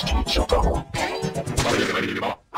stage of